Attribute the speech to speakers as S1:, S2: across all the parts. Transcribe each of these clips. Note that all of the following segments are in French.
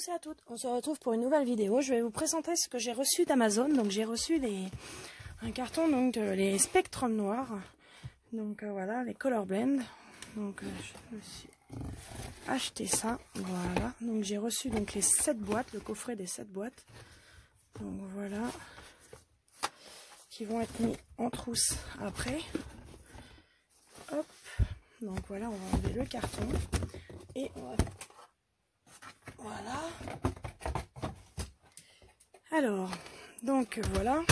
S1: tous à toutes, on se retrouve pour une nouvelle vidéo. Je vais vous présenter ce que j'ai reçu d'Amazon. Donc j'ai reçu des, un carton donc de les Spectrum noirs. Donc euh, voilà, les Color Blend. Donc euh, je me suis acheté ça. Voilà. Donc j'ai reçu donc les 7 boîtes, le coffret des 7 boîtes. Donc voilà. Qui vont être mis en trousse après. Hop. Donc voilà, on va enlever le carton. Et on va voilà. Alors, donc voilà,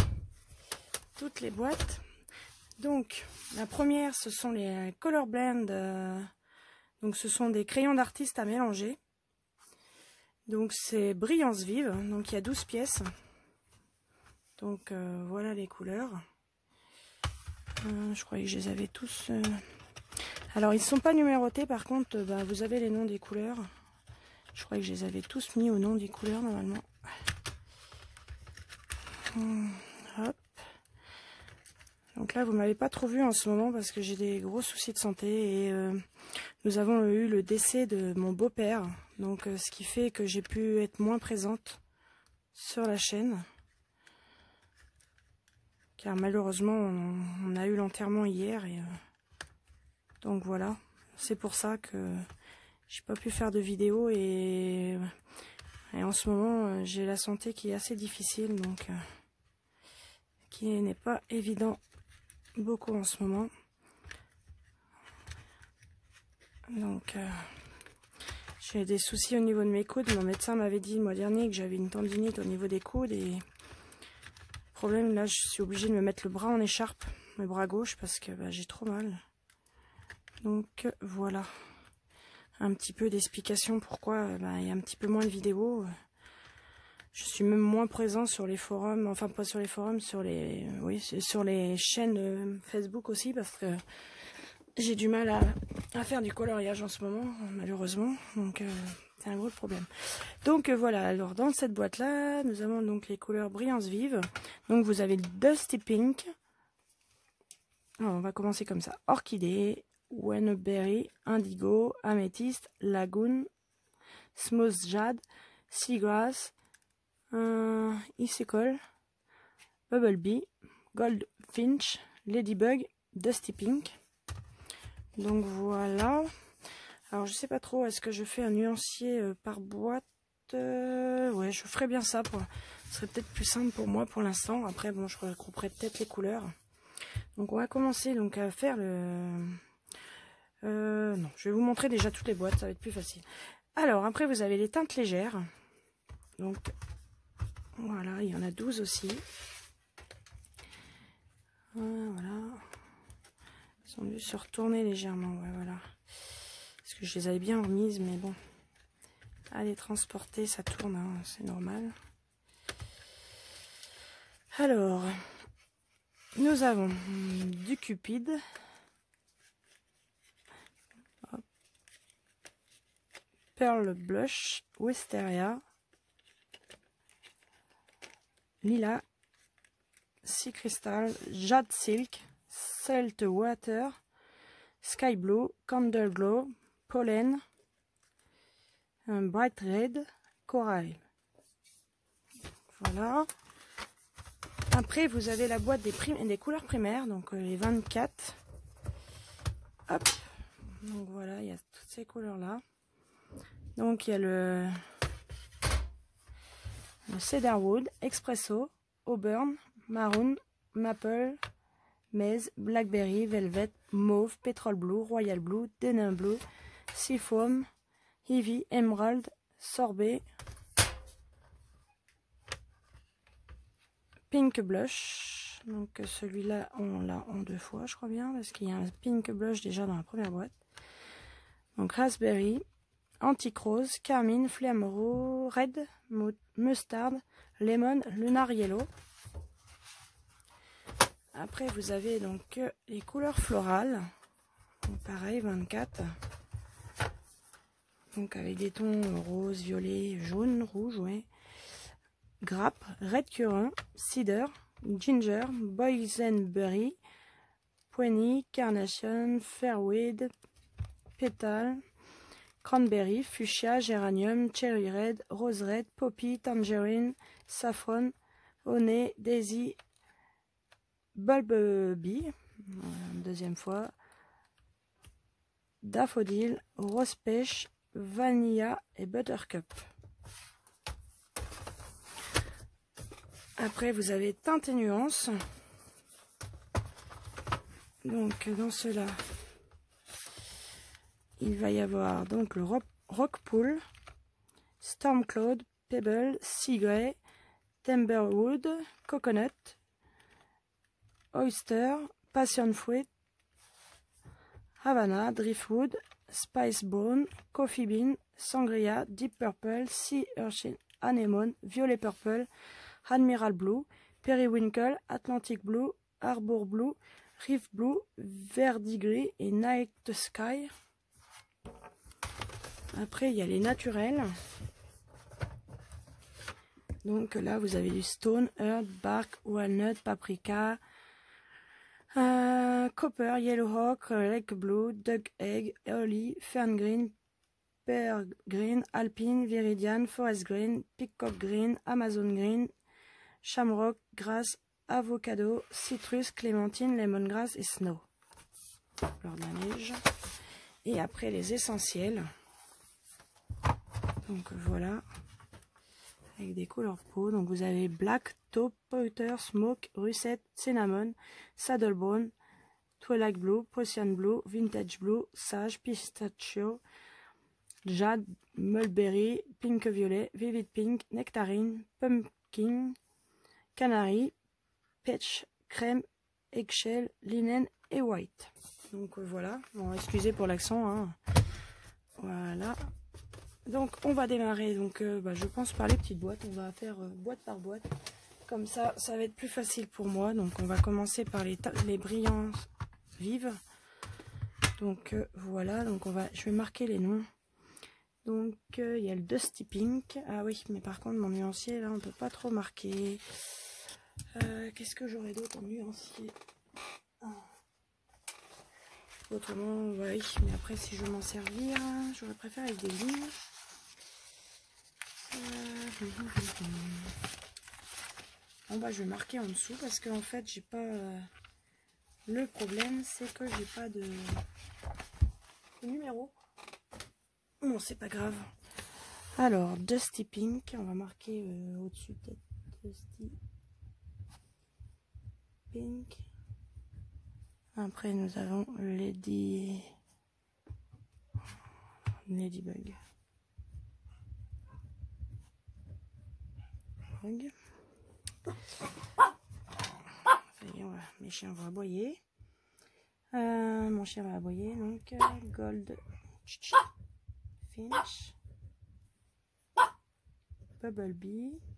S1: toutes les boîtes. Donc, la première, ce sont les Color Blend. Euh, donc, ce sont des crayons d'artiste à mélanger. Donc, c'est Brillance Vive. Donc, il y a 12 pièces. Donc, euh, voilà les couleurs. Euh, je croyais que je les avais tous... Alors, ils ne sont pas numérotés. Par contre, bah, vous avez les noms des couleurs. Je crois que je les avais tous mis au nom des couleurs normalement. Hum, hop. Donc là, vous m'avez pas trop vu en ce moment parce que j'ai des gros soucis de santé et euh, nous avons eu le décès de mon beau-père. Donc euh, ce qui fait que j'ai pu être moins présente sur la chaîne. Car malheureusement, on, a eu l'enterrement hier et euh, donc voilà. C'est pour ça que j'ai pas pu faire de vidéo et, en ce moment euh, j'ai la santé qui est assez difficile donc euh, qui n'est pas évident beaucoup en ce moment. Donc euh, j'ai des soucis au niveau de mes coudes. Mon médecin m'avait dit le mois dernier que j'avais une tendinite au niveau des coudes et problème là je suis obligée de me mettre le bras en écharpe le bras gauche parce que bah, j'ai trop mal. Donc voilà un petit peu d'explication pourquoi euh, bah, il y a un petit peu moins de vidéos. Je suis même moins présent sur les forums, enfin pas sur les forums, sur les, oui, sur les chaînes euh, Facebook aussi parce que j'ai du mal à, faire du coloriage en ce moment, malheureusement. Donc euh, c'est un gros problème. Donc voilà, alors dans cette boîte là, nous avons donc les couleurs brillance vive. Donc vous avez Dusty Pink. on va commencer comme ça. Orchidée, Wenneberry, Indigo, Amethyst, Lagoon, Smooth Jade, Seagrass, euh, Icicle, Bumblebee, Goldfinch, Ladybug, Dusty Pink. Donc voilà. Alors je sais pas trop, est-ce que je fais un nuancier euh, par boîte euh, Ouais, je ferais bien ça. Pour... Ce serait peut-être plus simple pour moi pour l'instant. Après, je regrouperai peut-être les couleurs. Donc on va commencer donc à faire le euh, non, je vais vous montrer déjà toutes les boîtes, ça va être plus facile. Alors, après, vous avez les teintes légères. Donc, voilà, il y en a 12 aussi. Voilà. Ils sont dû se retourner légèrement, voilà. Parce que je les avais bien remises, mais bon. À les transporter, ça tourne, hein, c'est normal. Alors, nous avons du cupide. Pearl Blush, Wisteria, Lila, Sea Crystal, Jade Silk, Salt Water, Sky Blue, Candle Glow, Pollen, Bright Red, Corail. Voilà. Après, vous avez la boîte des, des couleurs primaires, donc euh, les 24. Hop. Donc voilà, il y a toutes ces couleurs-là. Donc il y a le, Cedarwood, Espresso, Auburn, Maroon, Maple, Maize, Blackberry, Velvet, Mauve, Petrol Blue, Royal Blue, Denim Blue, Seafoam, Heavy, Emerald, Sorbet, Pink Blush. Donc celui-là, on l'a en deux fois, je crois bien, parce qu'il y a un Pink Blush déjà dans la première boîte. Donc Raspberry, Antique Rose, Carmine, Flamme Red, Mustard, Lemon, Lunar Yellow. Après, vous avez donc les couleurs florales. pareil, 24. Donc avec des tons rose, violet, jaune, rouge, ouais. Grappe, red currant, cedar, ginger, boysenberry, poigny, carnation, fairweed, pétale, cranberry, fuchsia, géranium, cherry red, rose red, poppy, tangerine, saffron, honey, daisy, bulbebee, deuxième fois, daffodil, rose pêche, vanilla et buttercup. Après, vous avez teinte et nuances. Donc, dans cela, il va y avoir donc le Rock Pool, Storm Cloud, Pebble, Sea Grey, Timberwood, Coconut, Oyster, Passion Fruit, Havana, Driftwood, Spice Bone, Coffee Bean, Sangria, Deep Purple, Sea Urchin, Anemone, Violet Purple, Admiral Blue, Periwinkle, Atlantic Blue, Arbor Blue, Reef Blue, Verdigris et Night Sky. Après, il y a les naturels. Donc là, vous avez du Stone, Earth, Bark, Walnut, Paprika, euh, Copper, Yellow Hawk, Lake Blue, Duck Egg, Holly, Fern Green, Pear Green, Alpine, Viridian, Forest Green, Peacock Green, Amazon Green, Shamrock, Grass, Avocado, Citrus, Clémentine, Lemongrass et Snow. De la neige. Et après les essentiels. Donc voilà. Avec des couleurs peau. Donc vous avez Black, Taupe, Powder, Smoke, Russette, Cinnamon, Saddlebone, Twilight Blue, Potion Blue, Vintage Blue, Sage, Pistachio, Jade, Mulberry, Pink Violet, Vivid Pink, Nectarine, Pumpkin, Canary, Peach, Crème, Eggshell, Linen et White. Donc voilà, excusez pour l'accent. Hein. Voilà. Donc on va démarrer, donc euh, bah, je pense par les petites boîtes, on va faire euh, boîte par boîte. Comme ça, ça va être plus facile pour moi. Donc on va commencer par les, les brillances vives. Donc voilà, donc je vais marquer les noms. Donc il y a le Dusty Pink. Ah oui, mais par contre mon nuancier là on peut pas trop marquer. Qu'est-ce que j'aurais d'autre en nuancier? Ah. Autrement, oui, mais après, si je m'en servir, j'aurais préféré avec des lignes. Bah, je vais marquer en dessous parce qu'en en fait, j'ai pas. Euh, le problème, c'est que j'ai pas de... numéro. Bon, c'est pas grave. Alors, Dusty Pink, on va marquer euh, au-dessus peut-être Dusty Pink. Après, nous avons Lady Ladybug. Mes chiens vont aboyer. Euh, mon chien va aboyer, donc Gold Finch, Bumblebee. Alors,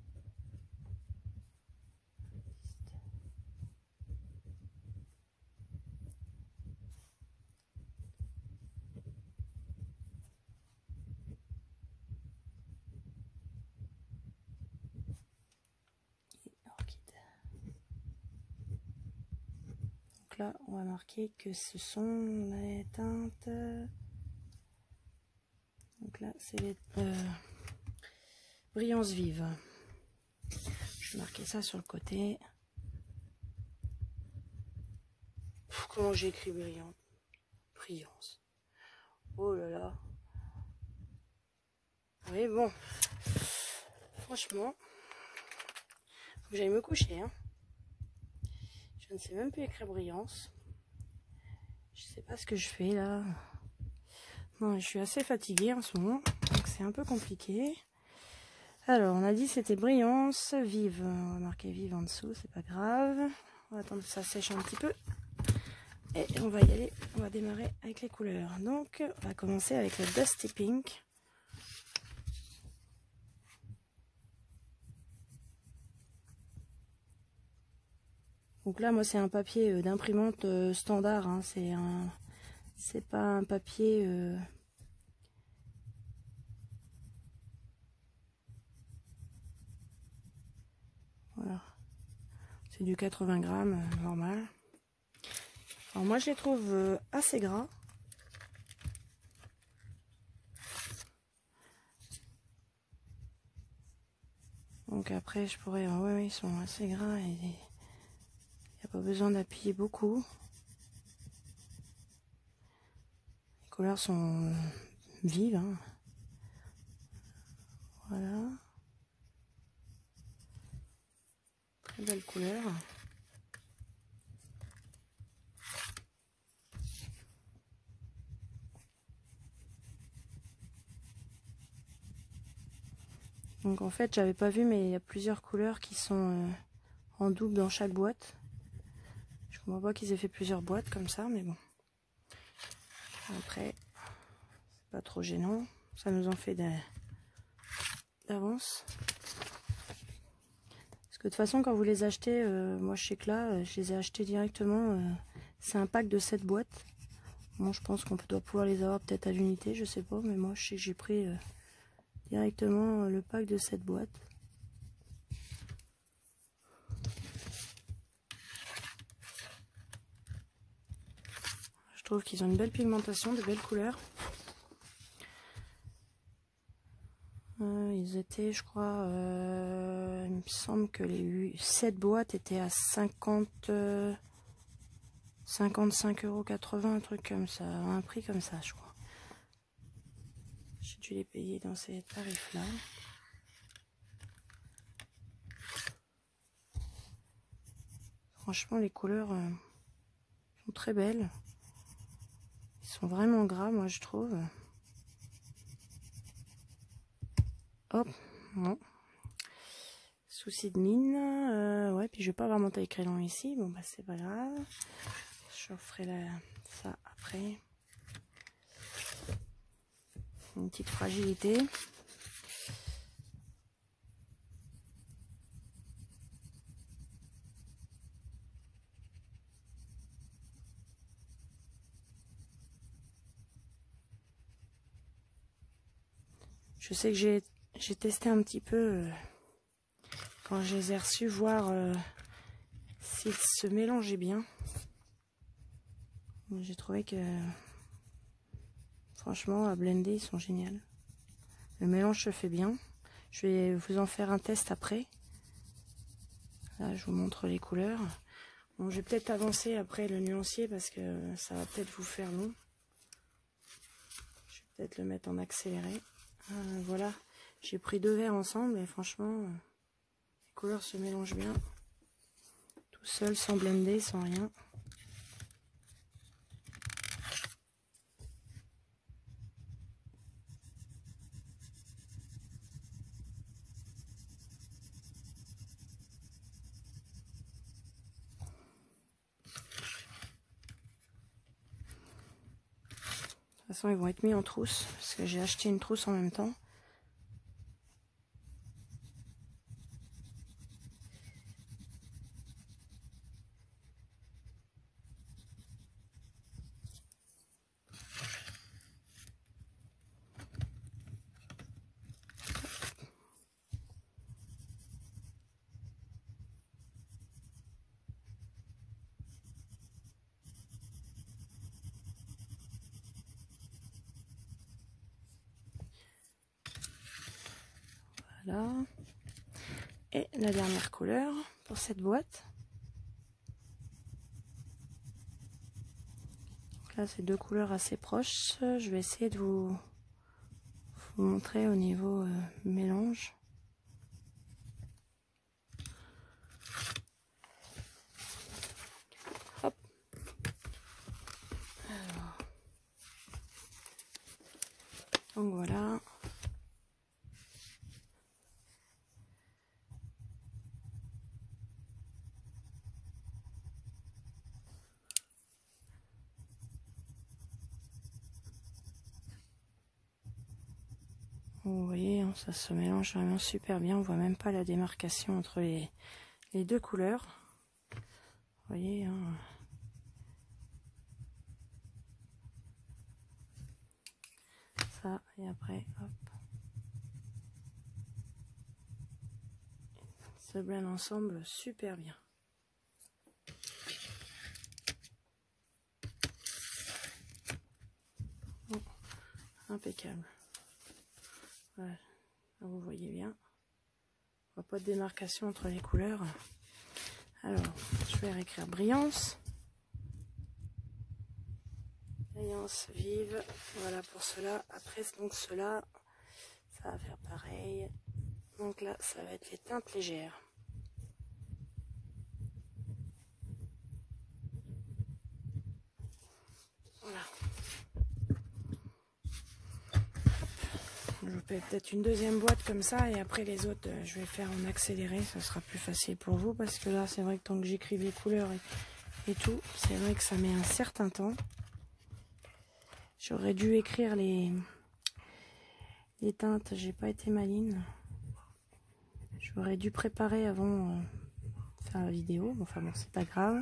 S1: on va marquer que ce sont les teintes. Donc là, c'est les euh, brillances vives. Je vais marquer ça sur le côté. comment j'ai écrit brillant Brillance. Oh là là. Oui, bon. Franchement, faut que j'aille me coucher. Hein. Je ne sais même plus écrire brillance. Je sais pas ce que je fais là. Bon, je suis assez fatiguée en ce moment, donc c'est un peu compliqué. Alors, on a dit c'était brillance vive. On va marquer vive en dessous, c'est pas grave. On va attendre que ça sèche un petit peu. Et on va y aller, on va démarrer avec les couleurs. Donc, on va commencer avec le Dusty Pink. Donc là, moi, c'est un papier euh, d'imprimante euh, standard. Hein. C'est pas un papier. Euh, voilà. C'est du 80 grammes normal. Alors moi, je les trouve assez gras. Donc après, je pourrais... Oui, oui, ils sont assez gras pas besoin d'appuyer beaucoup. Les couleurs sont vives. Hein. Voilà. Très belle couleur. Donc en fait, j'avais pas vu, mais il y a plusieurs couleurs qui sont euh, en double dans chaque boîte. On voit qu'ils aient fait plusieurs boîtes comme ça, mais bon. Après, c'est pas trop gênant. Ça nous en fait d'avance. Parce que de toute façon, quand vous les achetez, euh, moi je sais que là, euh, je les ai achetés directement. Euh, c'est un pack de 7 boîtes. Bon, je pense qu'on doit pouvoir les avoir peut-être à l'unité, je sais pas. Mais moi, je sais que j'ai pris directement le pack de 7 boîtes. Trouve qu'ils ont une belle pigmentation, de belles couleurs. Euh, ils étaient, je crois, euh, il me semble que les 7 boîtes étaient à 50, 55,80 euros, un truc comme ça, un prix comme ça, je crois. J'ai dû les payer dans ces tarifs-là. Franchement, les couleurs euh, sont très belles sont vraiment gras, moi, je trouve. Hop, non. Souci de mine. Euh, ouais, puis je vais pas avoir mon taille crayon ici. Bon, bah, c'est pas grave. Je ferai ça après. Une petite fragilité. Je sais que j'ai testé un petit peu euh, quand je les ai reçus, voir euh, s'ils se mélangeaient bien. J'ai trouvé que franchement à blender ils sont géniaux. Le mélange se fait bien. Je vais vous en faire un test après. Là je vous montre les couleurs. Bon, je vais peut-être avancer après le nuancier parce que ça va peut-être vous faire long. Je vais peut-être le mettre en accéléré. Euh, voilà, j'ai pris deux verres ensemble et franchement, les couleurs se mélangent bien. Tout seul, sans blender, sans rien. Ils vont être mis en trousse, parce que j'ai acheté une trousse en même temps. Et la dernière couleur pour cette boîte. là, c'est deux couleurs assez proches. Je vais essayer de vous, vous montrer au niveau euh, mélange. Hop. Donc voilà. Vous voyez, hein, ça se mélange vraiment super bien. On voit même pas la démarcation entre les, deux couleurs. voyez, hein. ça, et après, hop. Se blende ensemble super bien. impeccable. Voilà. Vous voyez bien. On pas de démarcation entre les couleurs. Alors, je vais réécrire brillance. Brillance vive. Voilà pour cela. Après, donc cela, ça va faire pareil. Donc là, ça va être les teintes légères. Peut-être une deuxième boîte comme ça et après les autres euh, je vais faire en accéléré. Ça sera plus facile pour vous parce que là c'est vrai que tant que j'écrive les couleurs et, tout c'est vrai que ça met un certain temps. J'aurais dû écrire les les teintes j'ai pas été maline j'aurais dû préparer avant euh, faire la vidéo enfin bon c'est pas grave.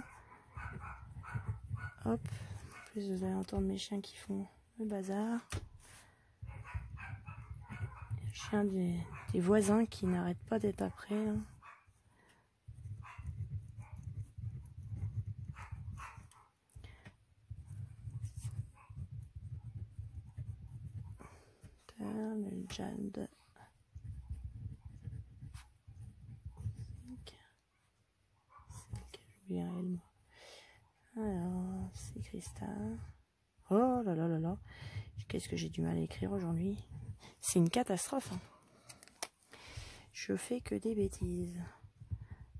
S1: Hop en plus vous allez entendre mes chiens qui font le bazar chien des, voisins qui n'arrêtent pas d'être après. Hein. Le jade. Alors, c'est cristal. Oh là là là là. Qu'est-ce que j'ai du mal à écrire aujourd'hui? C'est une catastrophe. Hein. Je fais que des bêtises.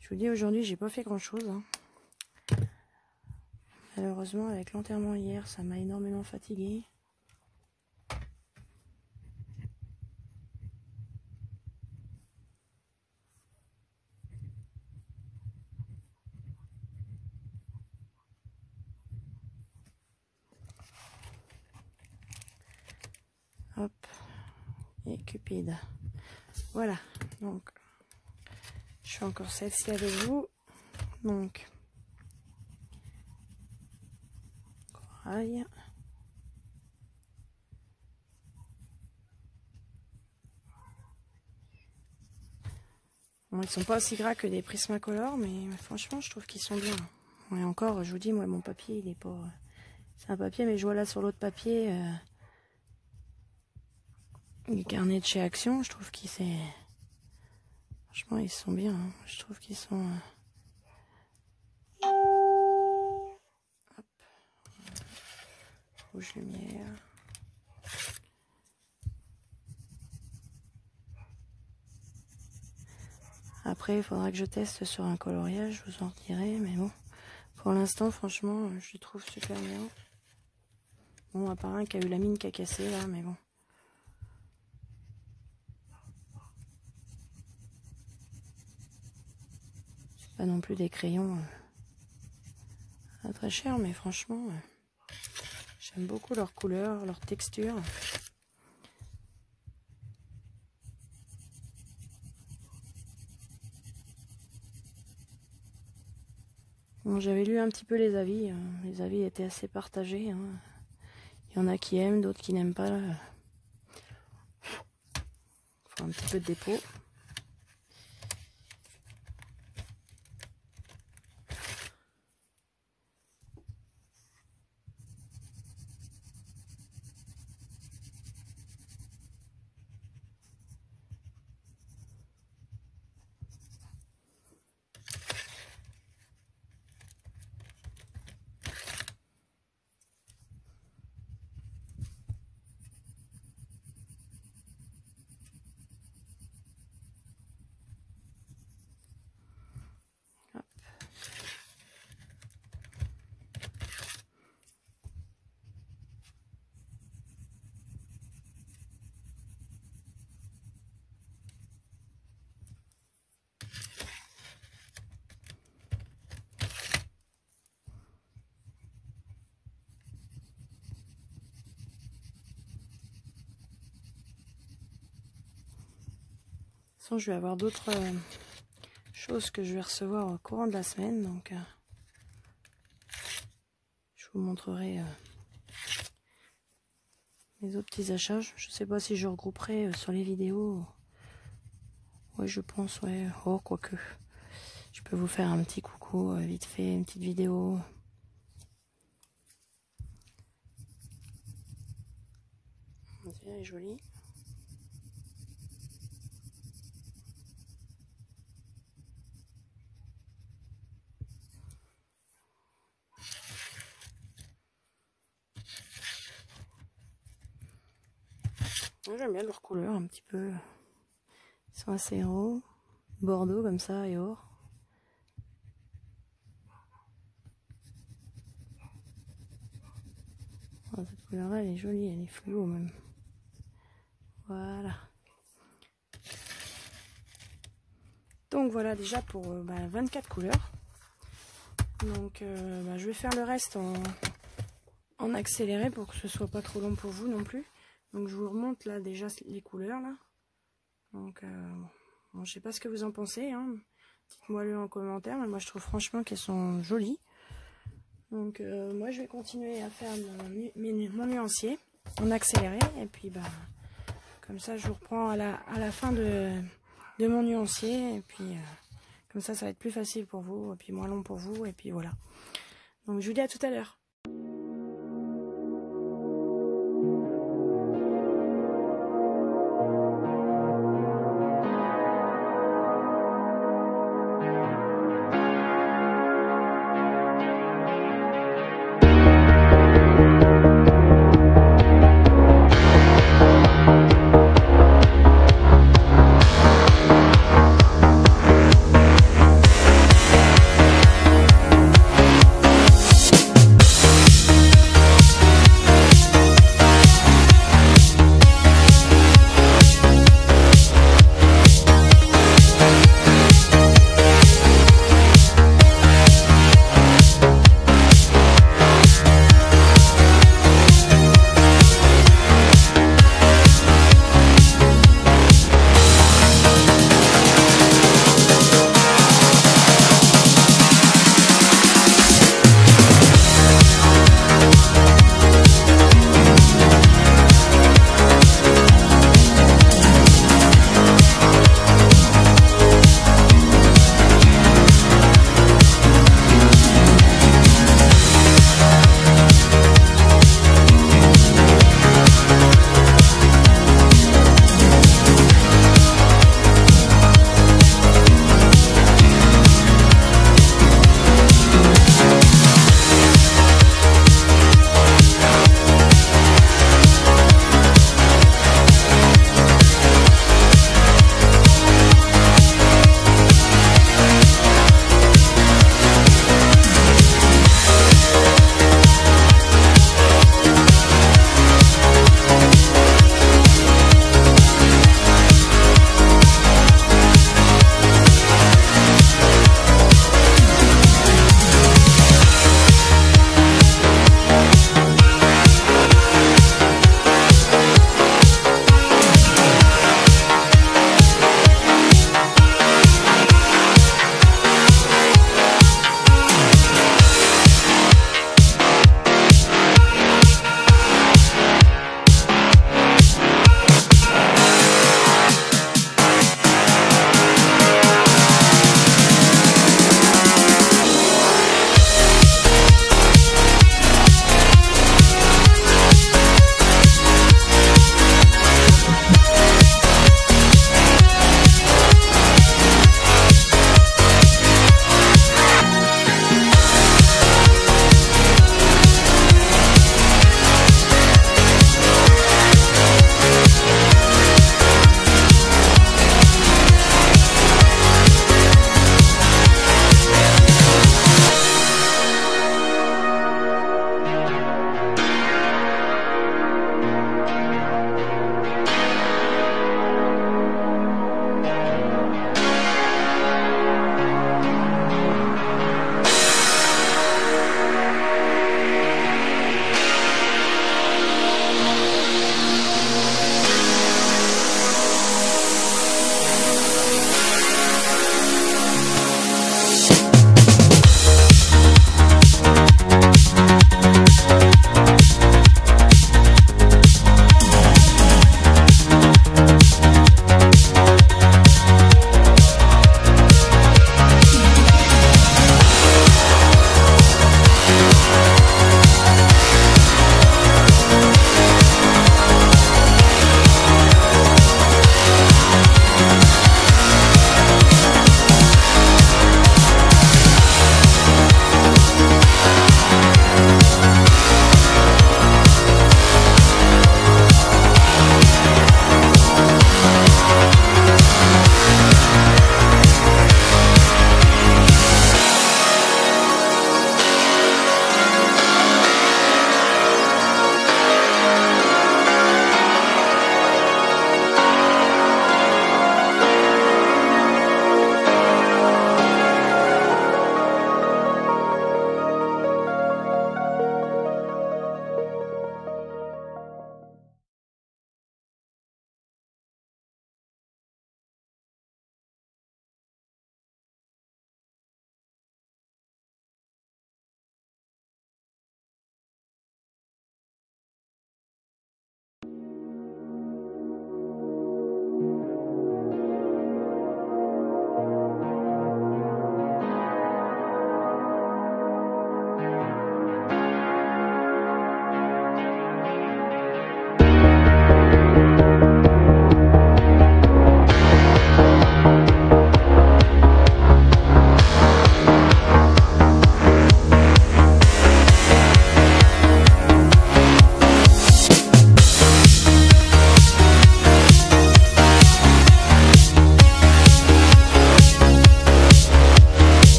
S1: Je vous dis aujourd'hui, j'ai pas fait grand chose. Hein. Malheureusement, avec l'enterrement hier, ça m'a énormément fatigué. Cupide. Voilà, donc je fais encore celle-ci avec vous. Donc, corail. Bon, ils sont pas aussi gras que des Prismacolor, mais franchement, je trouve qu'ils sont bien. Et encore, je vous dis, moi, mon papier, il est pas... C'est un papier, mais je vois là sur l'autre papier... Euh, les carnets de chez Action, je trouve qu'ils c'est. Franchement, ils sont bien. Hein. Je trouve qu'ils sont. Euh, Hop. Rouge lumière. Après, il faudra que je teste sur un coloriage, je vous en dirai, mais bon. Pour l'instant, franchement, je les trouve super bien. Bon, à part un qui a eu la mine qui a cassé là, mais bon. Pas non plus des crayons euh, très chers, mais franchement, euh, j'aime beaucoup leur couleur, leur texture. Bon, J'avais lu un petit peu les avis, hein. les avis étaient assez partagés. Hein. Il y en a qui aiment, d'autres qui n'aiment pas. Un petit peu de dépôt. Je vais avoir d'autres euh, choses que je vais recevoir au courant de la semaine. Donc, euh, vous montrerai mes autres petits achats. Je sais pas si je regrouperai sur les vidéos. Ouais, je pense, ouais. Oh, quoique. Je peux vous faire un petit coucou vite fait, une petite vidéo. Elle est. J'aime bien leur couleur un petit peu. Ils sont assez héros. Bordeaux comme ça et or. Oh, cette couleur là elle est jolie, elle est fluo même. Voilà. Donc voilà déjà pour 24 euh, bah, couleurs. Donc euh, bah, je vais faire le reste en, en accéléré pour que ce soit pas trop long pour vous non plus. Donc je vous remonte là déjà les couleurs là. Donc euh, je sais pas ce que vous en pensez. Hein. Dites-moi le en commentaire. Mais moi je trouve franchement qu'elles sont jolies. Donc euh, moi je vais continuer à faire mon, nuancier en accéléré. Et puis bah comme ça je vous reprends à la, fin de, de mon nuancier. Et puis euh, comme ça ça va être plus facile pour vous. Et puis moins long pour vous. Et puis voilà. Donc je vous dis à tout à l'heure.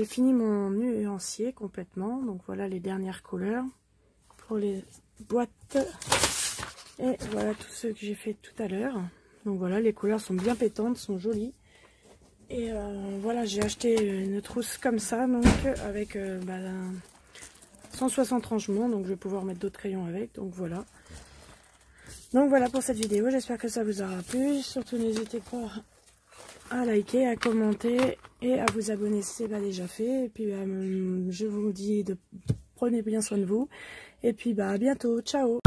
S1: J'ai fini mon nuancier complètement. Donc voilà les dernières couleurs pour les boîtes. Et voilà tous ceux que j'ai fait tout à l'heure. Donc voilà, les couleurs sont bien pétantes, sont jolies. Et euh, voilà, j'ai acheté une trousse comme ça, donc avec 160 euh, bah, rangements. Donc je vais pouvoir mettre d'autres crayons avec. Donc voilà. Donc voilà pour cette vidéo. J'espère que ça vous aura plu. Surtout n'hésitez pas à liker, à commenter et à vous abonner si ce pas déjà fait. Et puis euh, je vous dis de prenez bien soin de vous. Et puis bah à bientôt. Ciao